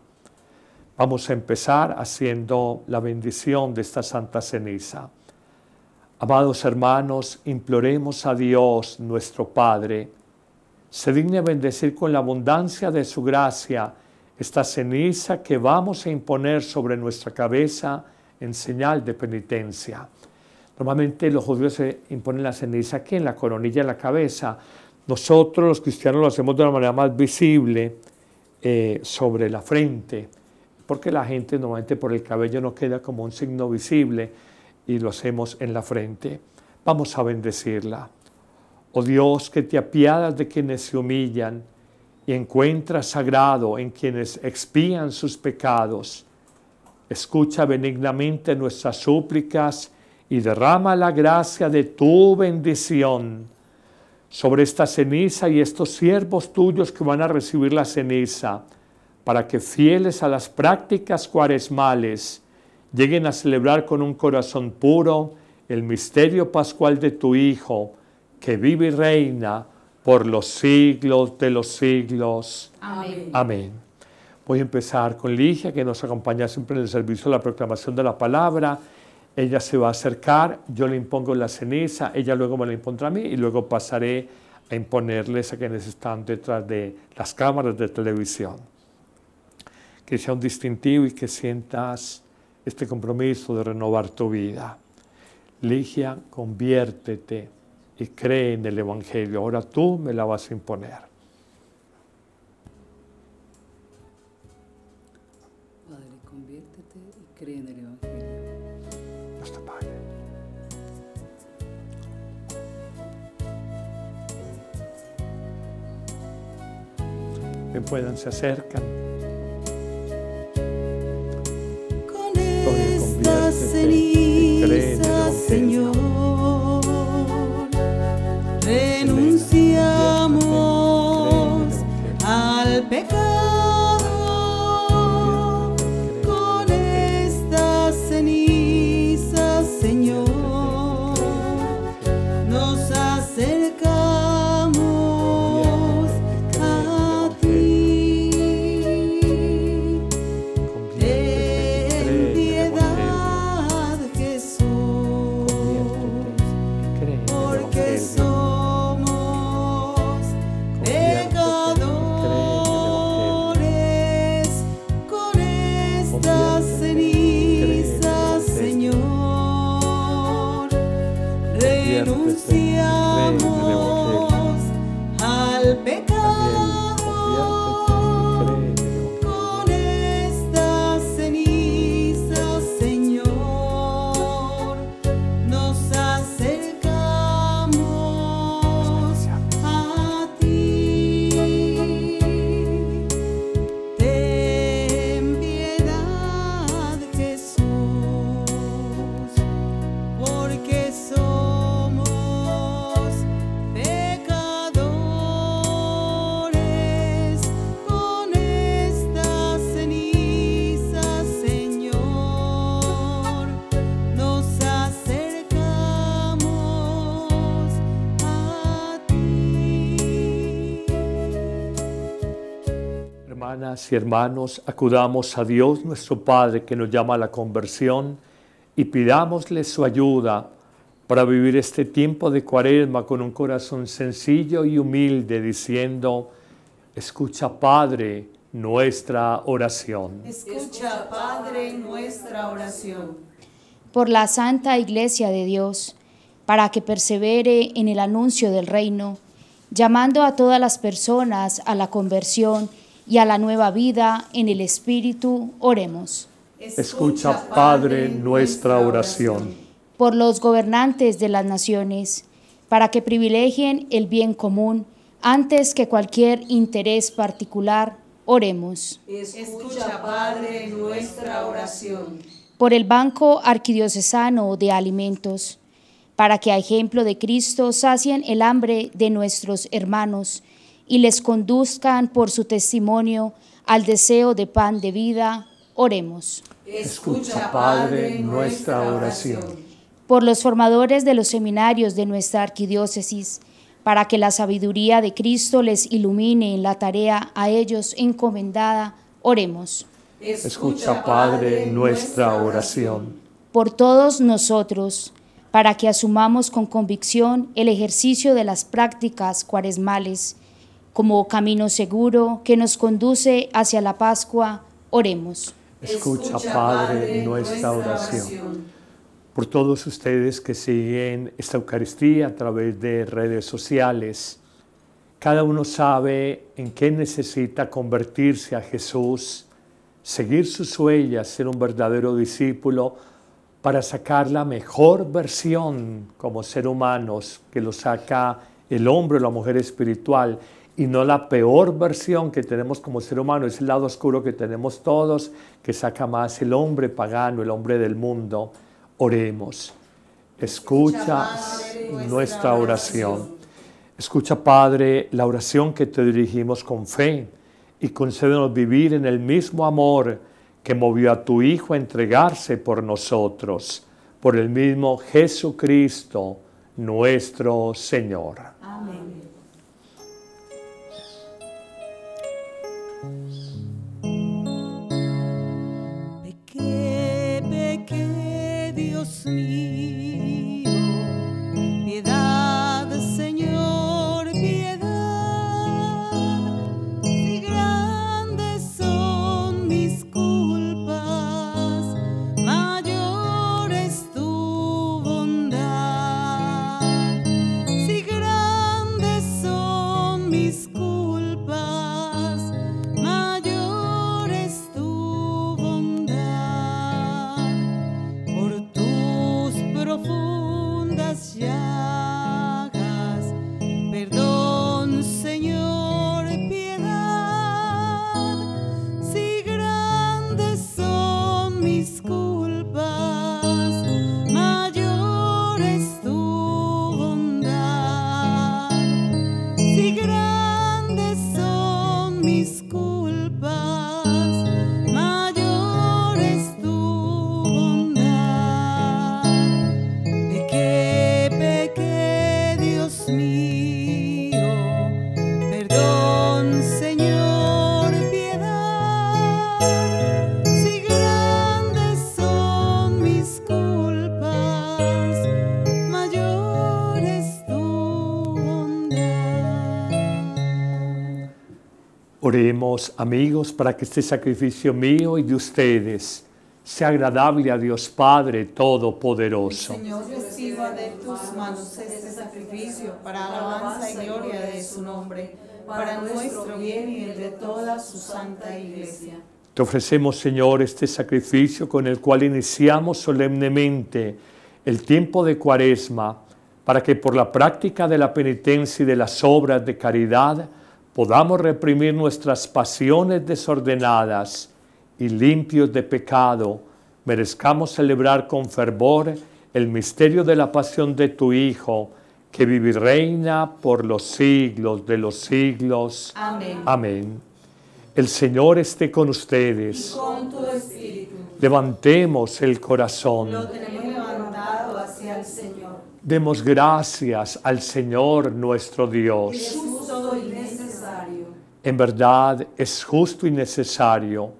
Vamos a empezar haciendo la bendición de esta santa ceniza. Amados hermanos, imploremos a Dios, nuestro Padre, se digne bendecir con la abundancia de su gracia esta ceniza que vamos a imponer sobre nuestra cabeza en señal de penitencia Normalmente los judíos se imponen la ceniza aquí en la coronilla de la cabeza. Nosotros los cristianos lo hacemos de una manera más visible eh, sobre la frente, porque la gente normalmente por el cabello no queda como un signo visible y lo hacemos en la frente. Vamos a bendecirla. Oh Dios, que te apiadas de quienes se humillan y encuentras sagrado en quienes expían sus pecados. Escucha benignamente nuestras súplicas y derrama la gracia de tu bendición sobre esta ceniza y estos siervos tuyos que van a recibir la ceniza, para que fieles a las prácticas cuaresmales lleguen a celebrar con un corazón puro el misterio pascual de tu Hijo, que vive y reina por los siglos de los siglos. Amén. Amén. Voy a empezar con Ligia, que nos acompaña siempre en el servicio de la proclamación de la palabra ella se va a acercar, yo le impongo la ceniza, ella luego me la impondrá a mí y luego pasaré a imponerles a quienes están detrás de las cámaras de televisión. Que sea un distintivo y que sientas este compromiso de renovar tu vida. Ligia, conviértete y cree en el Evangelio. Ahora tú me la vas a imponer. Padre, conviértete y cree en el Evangelio. Nuestro Padre. Ven, puedan, se acercan. Hermanas y hermanos, acudamos a Dios nuestro Padre que nos llama a la conversión y pidámosle su ayuda para vivir este tiempo de cuaresma con un corazón sencillo y humilde, diciendo, escucha Padre nuestra oración. Escucha, Padre, nuestra oración. por la Santa Iglesia de Dios, para que persevere en el anuncio del reino, llamando a todas las personas a la conversión y a la nueva vida en el Espíritu, oremos. Escucha Padre nuestra oración. Por los gobernantes de las naciones, para que privilegien el bien común antes que cualquier interés particular, oremos. Escucha, Padre, nuestra oración. por el Banco Arquidiocesano de Alimentos, para que a ejemplo de Cristo sacien el hambre de nuestros hermanos y les conduzcan por su testimonio al deseo de pan de vida, oremos. Escucha Padre nuestra oración. Por los formadores de los seminarios de nuestra arquidiócesis, para que la sabiduría de Cristo les ilumine en la tarea a ellos encomendada, oremos. Escucha Padre nuestra oración. por todos nosotros, para que asumamos con convicción el ejercicio de las prácticas cuaresmales como camino seguro que nos conduce hacia la Pascua, oremos. Escucha Padre nuestra oración. Por todos ustedes que siguen esta Eucaristía a través de redes sociales, cada uno sabe en qué necesita convertirse a Jesús, seguir sus huellas, ser un verdadero discípulo para sacar la mejor versión como ser humanos que lo saca el hombre o la mujer espiritual y no la peor versión que tenemos como ser humano, es el lado oscuro que tenemos todos, que saca más el hombre pagano, el hombre del mundo. Oremos. Escucha nuestra oración. Escucha, Padre, la oración que te dirigimos con fe y concédenos vivir en el mismo amor que movió a tu Hijo a entregarse por nosotros, por el mismo Jesucristo, nuestro Señor. Oremos, amigos, para que este sacrificio mío y de ustedes sea agradable a Dios Padre Todopoderoso. Señor, reciba de tus manos este sacrificio para alabanza y gloria de su nombre, para nuestro bien y el de toda su santa iglesia. Te ofrecemos, Señor, este sacrificio con el cual iniciamos solemnemente el tiempo de Cuaresma, para que por la práctica de la penitencia y de las obras de caridad podamos reprimir nuestras pasiones desordenadas y limpios de pecado, merezcamos celebrar con fervor el misterio de la pasión de tu Hijo, que vive y reina por los siglos de los siglos. Amén. Amén. El Señor esté con ustedes. Con tu espíritu Levantemos el corazón. lo tenemos levantado hacia el Señor. Demos gracias al Señor nuestro Dios. Necesario. En verdad es justo y necesario,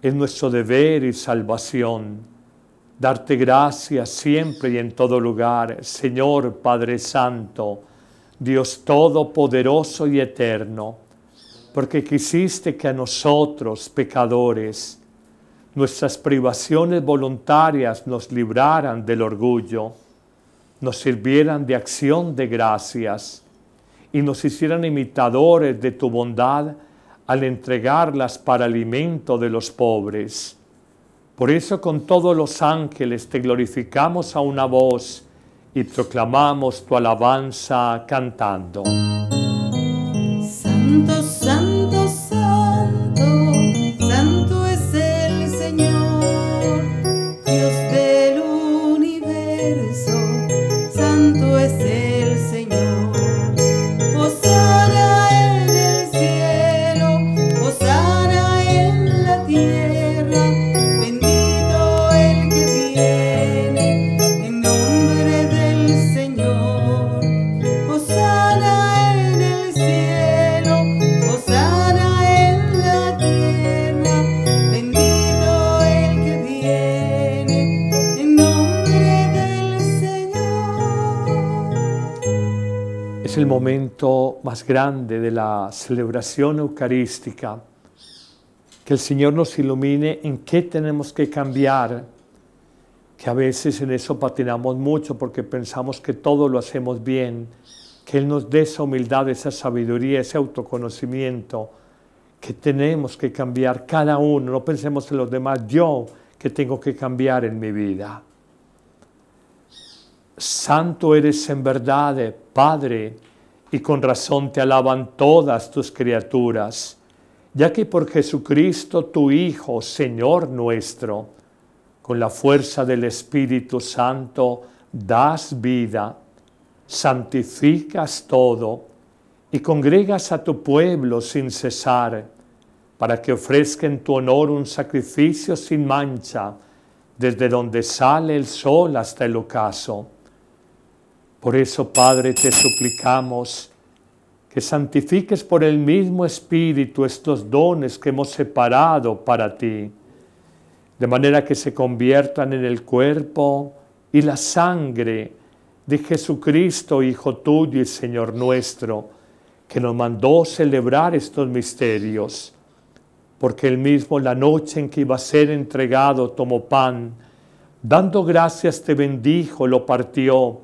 es nuestro deber y salvación, darte gracias siempre y en todo lugar, Señor Padre Santo, Dios Todopoderoso y Eterno, porque quisiste que a nosotros, pecadores, nuestras privaciones voluntarias nos libraran del orgullo, nos sirvieran de acción de gracias y nos hicieran imitadores de tu bondad al entregarlas para alimento de los pobres. Por eso con todos los ángeles te glorificamos a una voz y proclamamos tu alabanza cantando. Santo, Es el momento más grande de la celebración eucarística. Que el Señor nos ilumine en qué tenemos que cambiar, que a veces en eso patinamos mucho porque pensamos que todo lo hacemos bien, que Él nos dé esa humildad, esa sabiduría, ese autoconocimiento, que tenemos que cambiar cada uno, no pensemos en los demás, yo que tengo que cambiar en mi vida. Santo eres en verdad, Padre, y con razón te alaban todas tus criaturas, ya que por Jesucristo tu Hijo, Señor nuestro, con la fuerza del Espíritu Santo, das vida, santificas todo y congregas a tu pueblo sin cesar, para que ofrezca en tu honor un sacrificio sin mancha, desde donde sale el sol hasta el ocaso. Por eso, Padre, te suplicamos que santifiques por el mismo Espíritu estos dones que hemos separado para ti, de manera que se conviertan en el cuerpo y la sangre de Jesucristo, Hijo tuyo y Señor nuestro, que nos mandó celebrar estos misterios, porque él mismo la noche en que iba a ser entregado tomó pan, dando gracias te bendijo, lo partió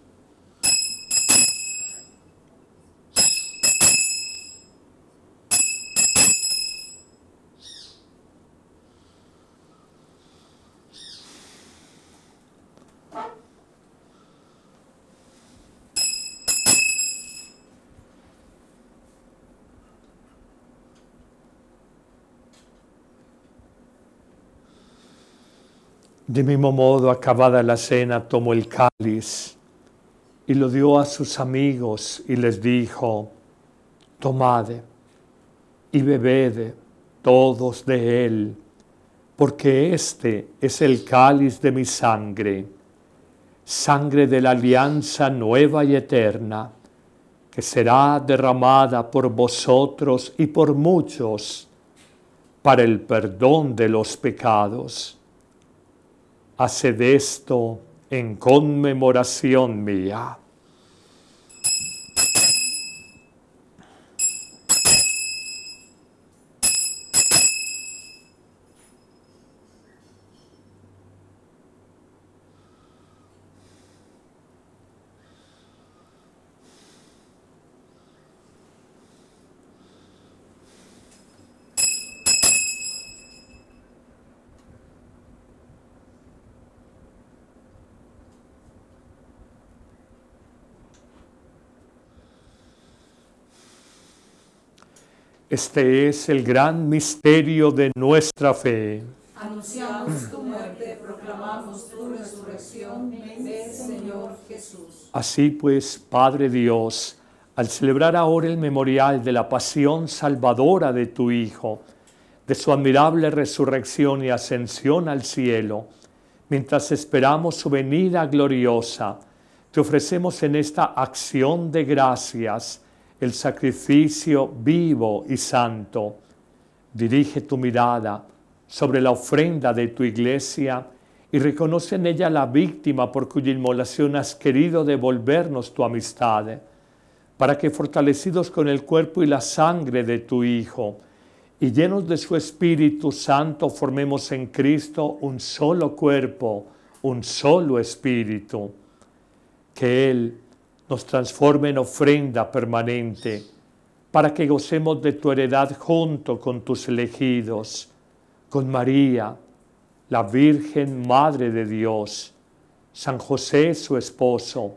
De mismo modo, acabada la cena, tomó el cáliz y lo dio a sus amigos y les dijo, tomad y bebed todos de él, porque este es el cáliz de mi sangre, sangre de la alianza nueva y eterna, que será derramada por vosotros y por muchos para el perdón de los pecados haced esto en conmemoración mía. Este es el gran misterio de nuestra fe. Anunciamos tu muerte, proclamamos tu resurrección. Ven, Señor Jesús. Así pues, Padre Dios, al celebrar ahora el memorial de la pasión salvadora de tu Hijo, de su admirable resurrección y ascensión al cielo, mientras esperamos su venida gloriosa, te ofrecemos en esta acción de gracias el sacrificio vivo y santo. Dirige tu mirada sobre la ofrenda de tu iglesia y reconoce en ella la víctima por cuya inmolación has querido devolvernos tu amistad, para que fortalecidos con el cuerpo y la sangre de tu Hijo y llenos de su Espíritu Santo formemos en Cristo un solo cuerpo, un solo Espíritu. Que Él nos transforme en ofrenda permanente, para que gocemos de tu heredad junto con tus elegidos, con María, la Virgen Madre de Dios, San José su esposo,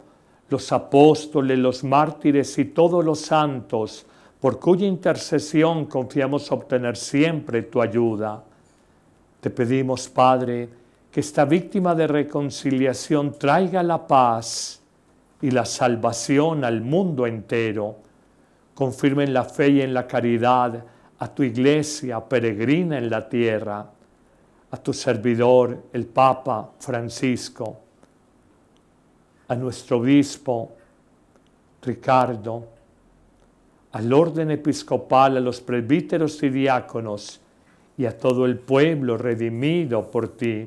los apóstoles, los mártires y todos los santos, por cuya intercesión confiamos obtener siempre tu ayuda. Te pedimos, Padre, que esta víctima de reconciliación traiga la paz y la salvación al mundo entero. Confirma en la fe y en la caridad a tu iglesia peregrina en la tierra, a tu servidor, el Papa Francisco, a nuestro obispo Ricardo, al orden episcopal, a los presbíteros y diáconos y a todo el pueblo redimido por ti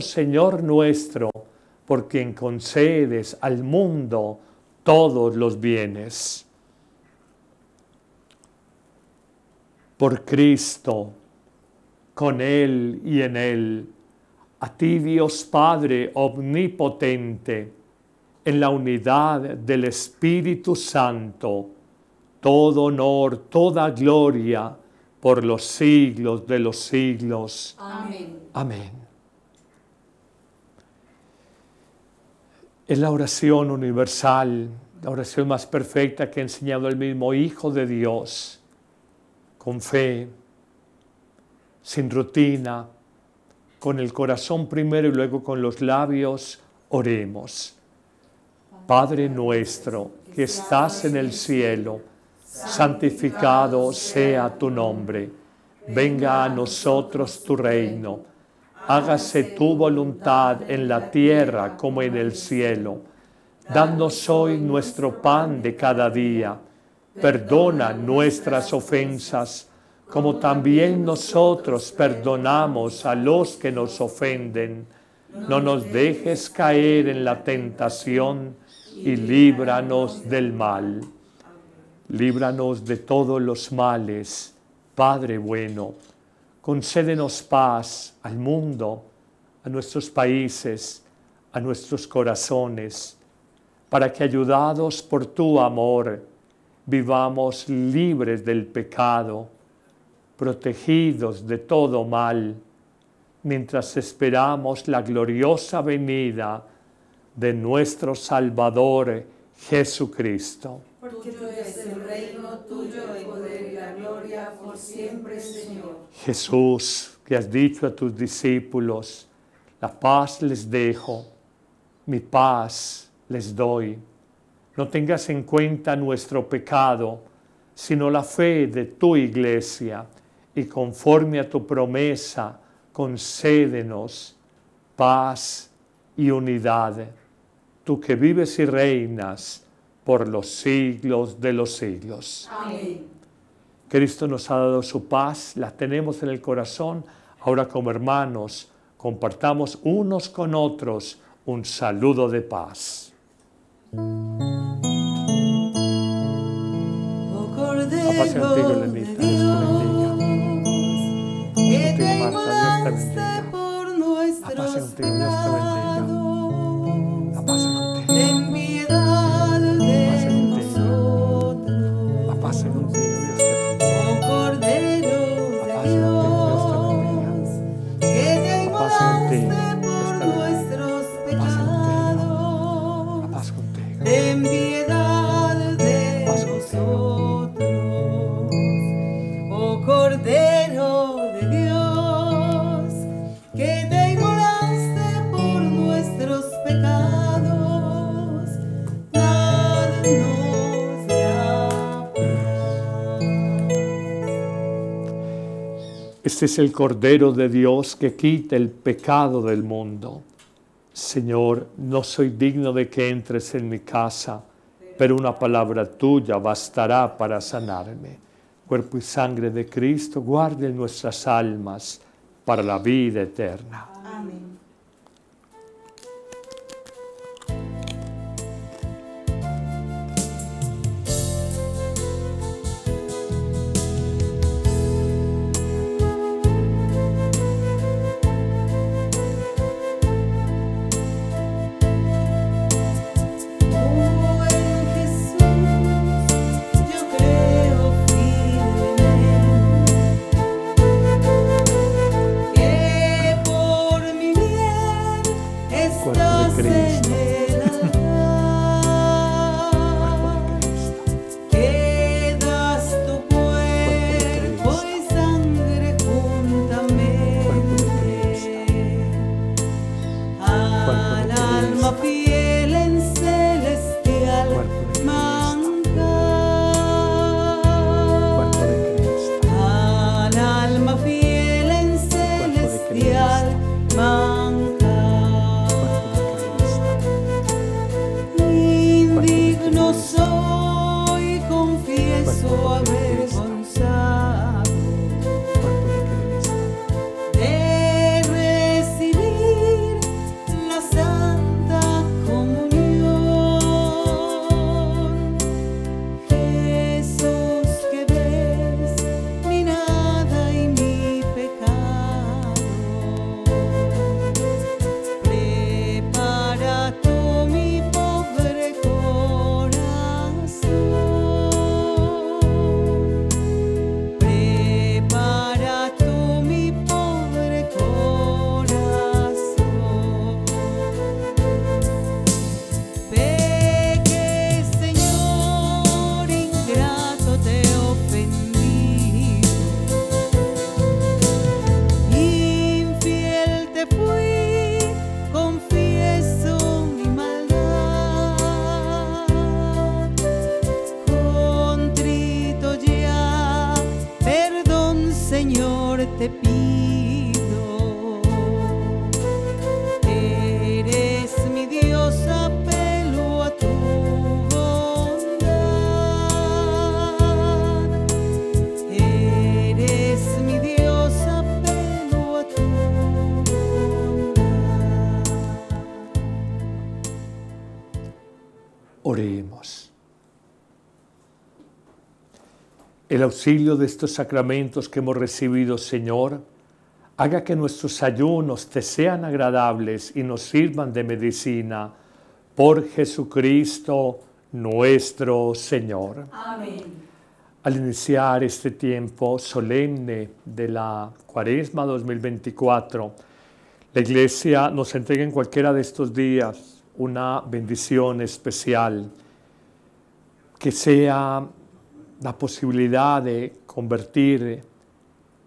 Señor nuestro, por quien concedes al mundo todos los bienes. Por Cristo, con Él y en Él, a ti Dios Padre omnipotente, en la unidad del Espíritu Santo, todo honor, toda gloria por los siglos de los siglos. Amén. Amén. Es la oración universal, la oración más perfecta que ha enseñado el mismo Hijo de Dios, con fe, sin rutina, con el corazón primero y luego con los labios, oremos. Padre nuestro que estás en el cielo, santificado sea tu nombre. Venga a nosotros tu reino, hágase tu voluntad en la tierra como en el cielo. Danos hoy nuestro pan de cada día, perdona nuestras ofensas, como también nosotros perdonamos a los que nos ofenden. No nos dejes caer en la tentación y líbranos del mal. Líbranos de todos los males, Padre bueno. Concédenos paz al mundo, a nuestros países, a nuestros corazones, para que ayudados por tu amor vivamos libres del pecado, protegidos de todo mal, mientras esperamos la gloriosa venida de nuestro Salvador Jesucristo. Tuyo es el reino, tuyo el poder y la gloria por siempre, Señor. Jesús, que has dicho a tus discípulos, la paz les dejo, mi paz les doy. No tengas en cuenta nuestro pecado, sino la fe de tu iglesia, y conforme a tu promesa, concédenos paz y unidad. Tú que vives y reinas por los siglos de los siglos. Amén. Cristo nos ha dado su paz, la tenemos en el corazón. Ahora como hermanos, compartamos unos con otros un saludo de paz. Oh Cordero de Dios que te por nuestros pecados. Este es el Cordero de Dios que quita el pecado del mundo. Señor, no soy digno de que entres en mi casa, pero una palabra tuya bastará para sanarme. Cuerpo y sangre de Cristo, guarde nuestras almas para la vida eterna. Auxilio de estos sacramentos que hemos recibido, Señor, haga que nuestros ayunos te sean agradables y nos sirvan de medicina por Jesucristo nuestro Señor. Amén. Al iniciar este tiempo solemne de la Cuaresma 2024, la Iglesia nos entrega en cualquiera de estos días una bendición especial, que sea la posibilidad de convertir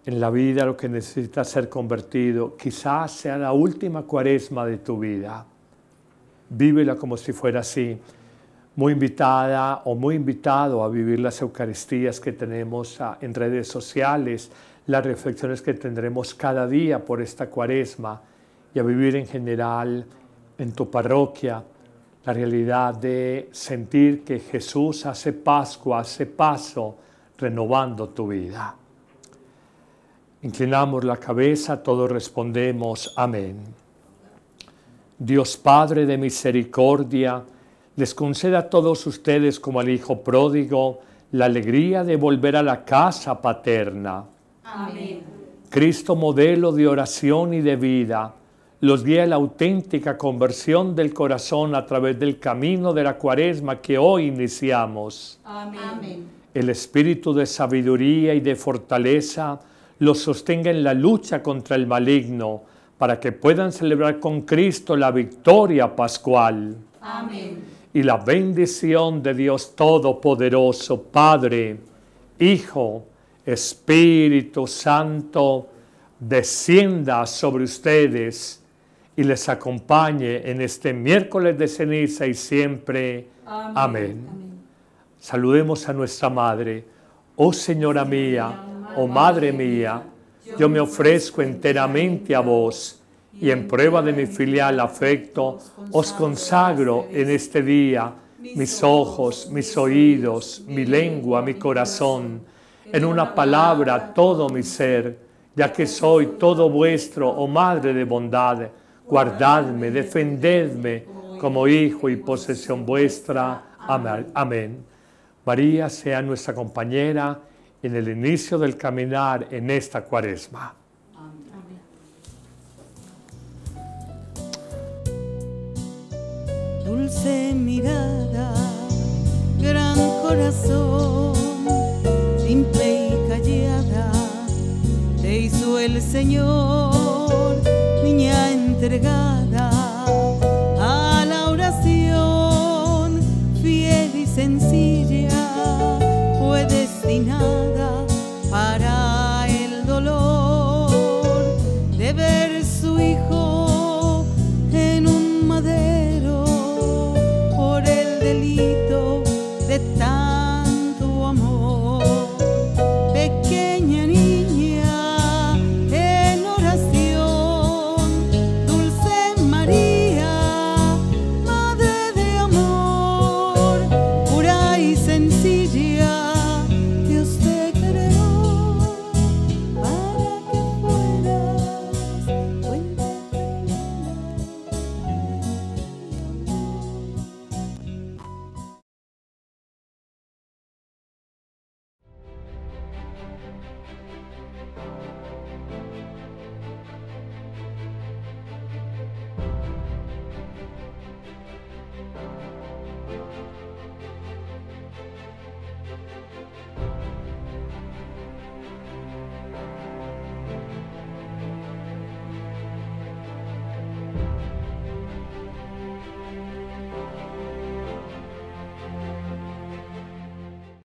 en la vida lo que necesita ser convertido. Quizás sea la última cuaresma de tu vida. Vívela como si fuera así. Muy invitada o muy invitado a vivir las Eucaristías que tenemos ah, en redes sociales, las reflexiones que tendremos cada día por esta cuaresma y a vivir en general en tu parroquia la realidad de sentir que Jesús hace Pascua, hace paso, renovando tu vida. Inclinamos la cabeza, todos respondemos, amén. Dios Padre de misericordia, les conceda a todos ustedes como al Hijo pródigo la alegría de volver a la casa paterna. Amén. Cristo modelo de oración y de vida, los guía a la auténtica conversión del corazón a través del camino de la cuaresma que hoy iniciamos. Amén. El espíritu de sabiduría y de fortaleza los sostenga en la lucha contra el maligno para que puedan celebrar con Cristo la victoria pascual. Amén. Y la bendición de Dios Todopoderoso, Padre, Hijo, Espíritu Santo, descienda sobre ustedes y les acompañe en este miércoles de ceniza y siempre. Amén. Saludemos a nuestra Madre. Oh Señora mía, oh Madre mía, yo me ofrezco enteramente a vos y en prueba de mi filial afecto os consagro en este día mis ojos, mis oídos, mi lengua, mi corazón, en una palabra todo mi ser, ya que soy todo vuestro, oh Madre de bondad guardadme, defendedme como hijo y posesión vuestra. Amén. Amén. María sea nuestra compañera en el inicio del caminar en esta cuaresma. Dulce mirada, gran corazón, simple y callada, te hizo el Señor, entregada a la oración, fiel y sencilla.